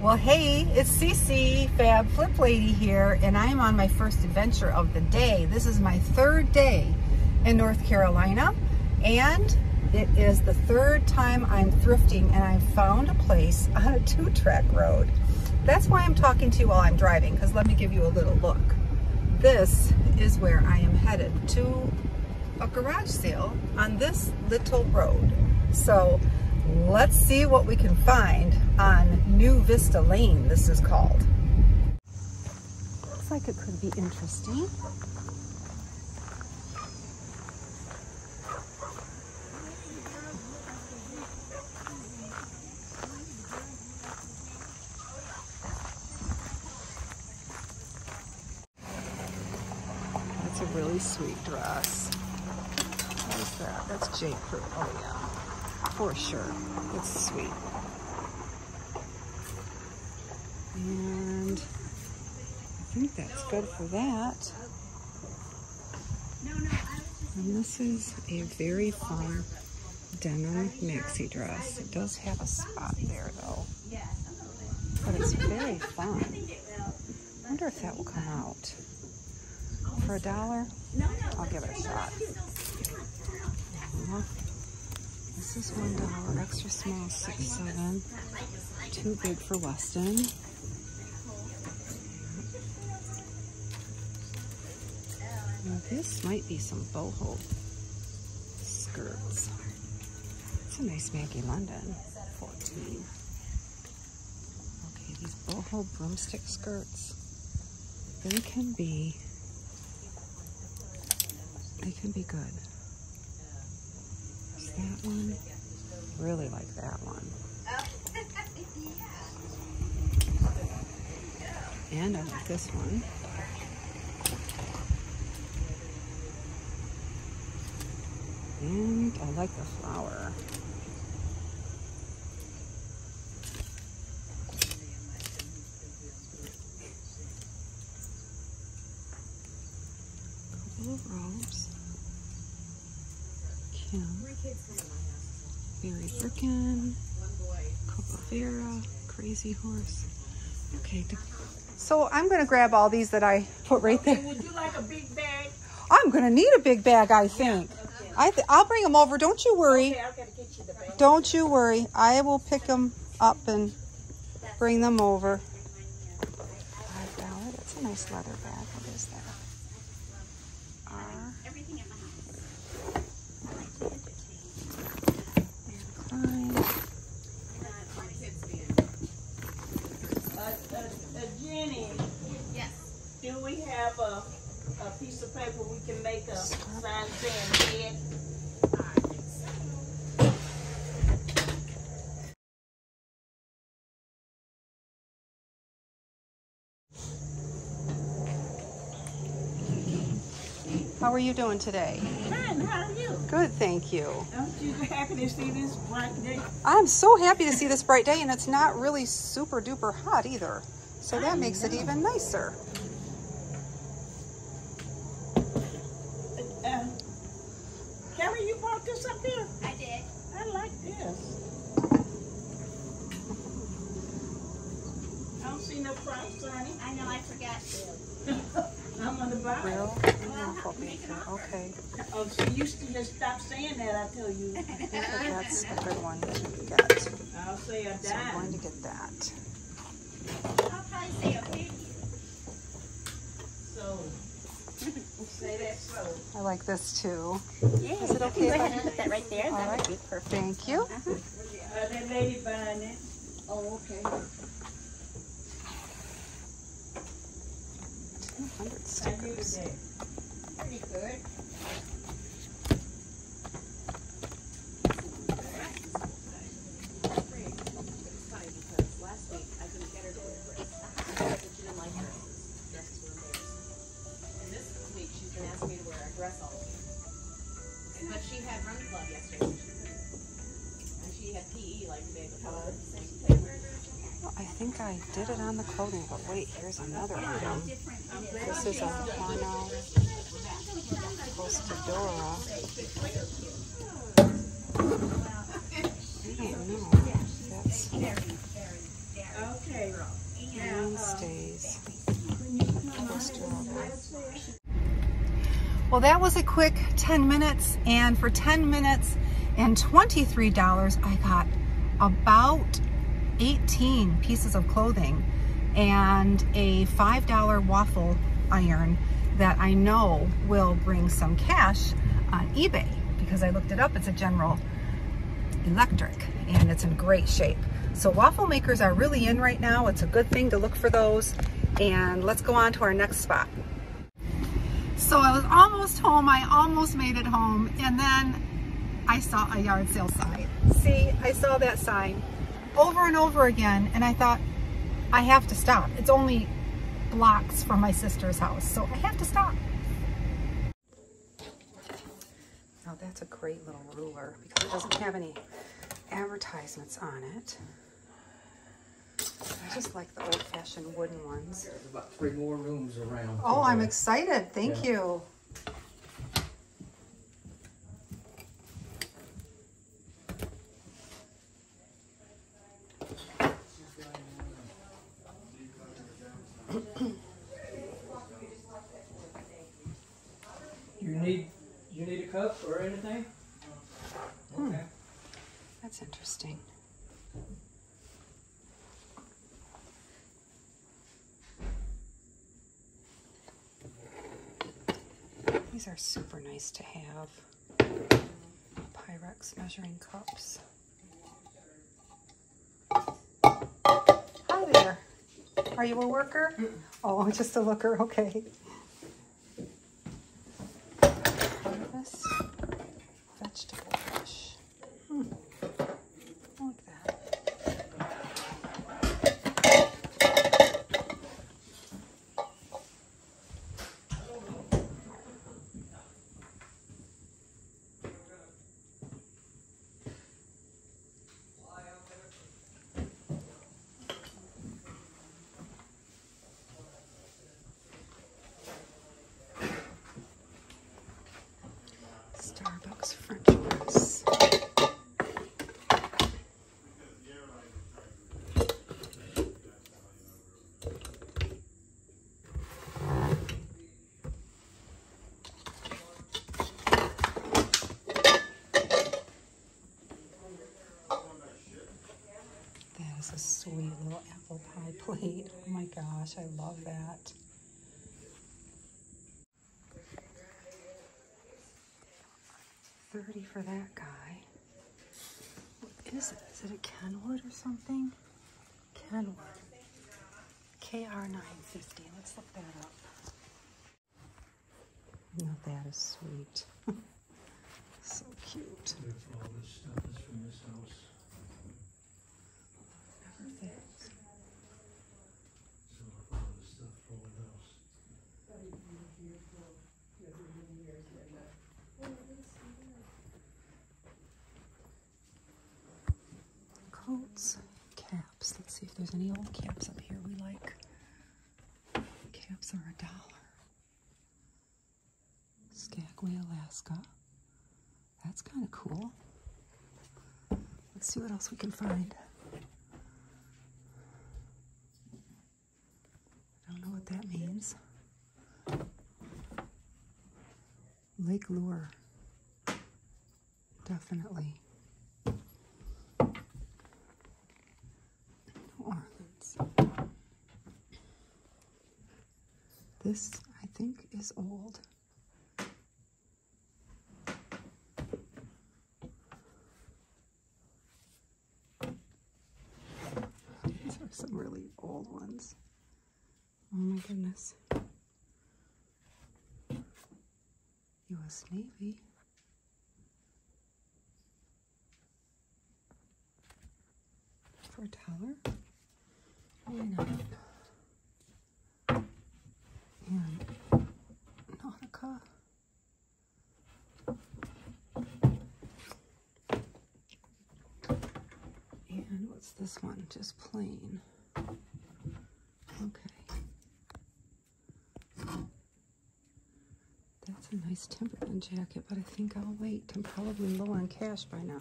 Well, hey, it's Cece, Fab Flip Lady here, and I am on my first adventure of the day. This is my third day in North Carolina, and it is the third time I'm thrifting, and I found a place on a two-track road. That's why I'm talking to you while I'm driving, because let me give you a little look. This is where I am headed to a garage sale on this little road. So let's see what we can find on New Vista Lane, this is called. Looks like it could be interesting. That's a really sweet dress. What is that? That's J. Crew. Oh yeah, for sure. It's sweet. And I think that's good for that. And this is a very fun denim maxi dress. It does have a spot there though. But it's very fun. I wonder if that will come out. For a dollar, I'll give it a shot. Uh-huh. This is one dollar, extra small, six seven. Too big for Weston. Now this might be some boho skirts. It's a nice Maggie London, 14. Okay, these boho broomstick skirts, they can be, they can be good. That one? Really like that one. And I like this one. And I like the flower. Mary Birkin. Coco Vera. Crazy Horse. Okay. So I'm going to grab all these that I put right there. Would you like a big bag? I'm going to need a big bag, I think. I th I'll bring them over. Don't you worry. Okay, I gotta get you the bag. Don't you worry. I will pick them up and bring them over. Five dollar. That's a nice leather bag. What is that? R. Klein. Uh, uh, uh, Jenny. Yes. Do we have a, a piece of paper we can make a sign saying head? How are you doing today? Fine, how are you? Good, thank you. Aren't you happy to see this bright day? I'm so happy to see this bright day, and it's not really super duper hot either. So that makes it even nicer. Uh, Carrie, you brought this up here? I did. I like this. I don't see no price on it. I know I forgot to. I'm on the bottom. Real info beaker. Okay. Oh, so you should just stop saying that, I tell you. I think that that's a good one to get. I'll say a So I'm going to get that. I'll probably say a fifty. So, say that so. I like this too. Yeah. Is it okay Go ahead and put that right there. All That right. would be perfect. Thank you. Uh, that lady buying it. Oh, okay. 200 stickers. Good. I think I did it on the clothing, but wait, here's another item. This is a Hornell Postadora. I don't know. That's Okay, days. Well, that was a quick 10 minutes, and for 10 minutes and $23, I got about 18 pieces of clothing and a $5 waffle iron that I know will bring some cash on eBay because I looked it up. It's a General Electric and it's in great shape. So waffle makers are really in right now. It's a good thing to look for those. And let's go on to our next spot. So I was almost home. I almost made it home. And then I saw a yard sale sign. See, I saw that sign over and over again. And I thought, I have to stop. It's only blocks from my sister's house. So I have to stop. Now that's a great little ruler because it doesn't have any advertisements on it. I just like the old-fashioned wooden ones. There's about three more rooms around. Oh, I'm excited. Thank Yeah. you. You need, or anything? Hmm. Okay. That's interesting. These are super nice to have. Pyrex measuring cups. Hi there. Are you a worker? Oh, just a looker, okay. Harvest vegetable dish. Hmm. I like that. Starbucks French press. That is a sweet little apple pie plate. Oh my gosh, I love that. Thirty for that guy. What is it? Is it a Kenwood or something? Kenwood. KR nine fifty. Let's look that up. Now that is sweet. so cute. All this stuff is from this house. Never fails. So all this stuff from the house. Caps. Let's see if there's any old caps up here we like. Caps are a dollar. Skagway, Alaska. That's kind of cool. Let's see what else we can find. I don't know what that means. Lake Lure. Definitely. New Orleans. This, I think, is old. These are some really old ones. Oh my goodness. U.S. Navy. For a dollar? Why not? And Nautica. And what's this one? Just plain. Okay. That's a nice Timberland jacket, but I think I'll wait. I'm probably low on cash by now.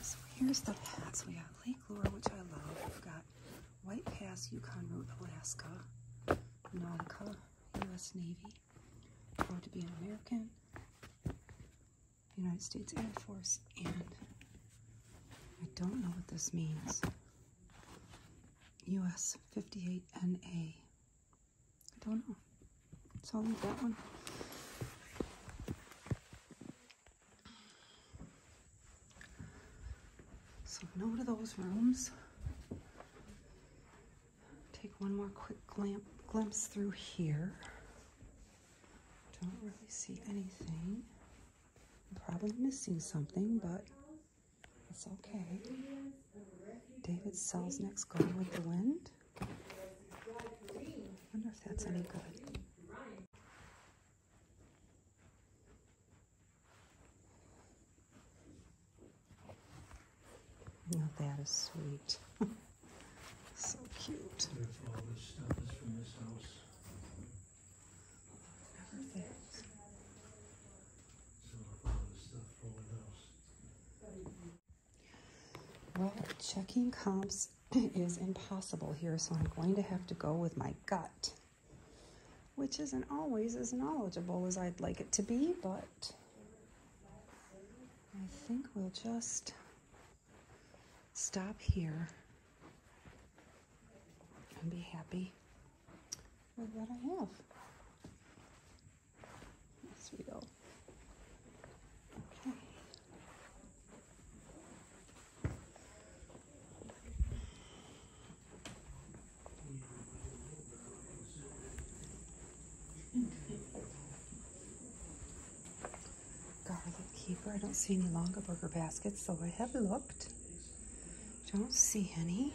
So here's the hats. We got Lake Lure, which I love. We've got White Pass, Yukon Route, Alaska, Nautica, U.S. Navy, proud to be an American, United States Air Force, and I don't know what this means. US 58NA. I don't know. So I'll leave that one. So no to those rooms. Take one more quick glam glimpse through here. Don't really see anything. Probably missing something, but it's okay. David Selznick's Gone with the Wind. I wonder if that's any good. That is sweet. so cute. All this stuff is from this house. Never fails. So all this stuff from the house. Well, checking comps is impossible here, so I'm going to have to go with my gut, which isn't always as knowledgeable as I'd like it to be, but I think we'll just stop here and be happy with what I have. Yes, we go. Okay. garlic keeper. I don't see any Longaberger baskets, so I have looked. Don't see any.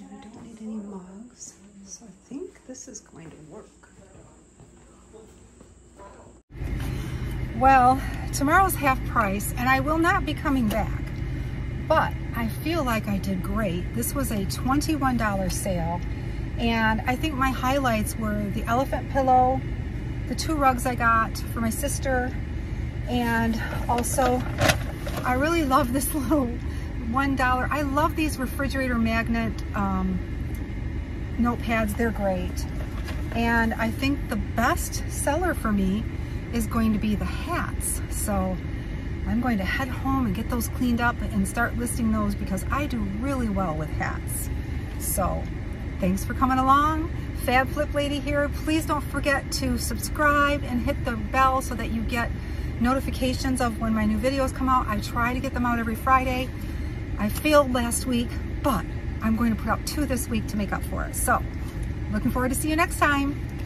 And I don't need any mugs, so I think this is going to work. Well, tomorrow's half price, and I will not be coming back. But I feel like I did great. This was a $21 sale, and I think my highlights were the elephant pillow, the two rugs I got for my sister, and also I really love this little $1. I love these refrigerator magnet um, notepads. They're great. And I think the best seller for me is going to be the hats. So I'm going to head home and get those cleaned up and start listing those because I do really well with hats. So thanks for coming along. Fab Flip Lady here. Please don't forget to subscribe and hit the bell so that you get notifications of when my new videos come out. I try to get them out every Friday. I failed last week, but I'm going to put out two this week to make up for it. So looking forward to see you next time.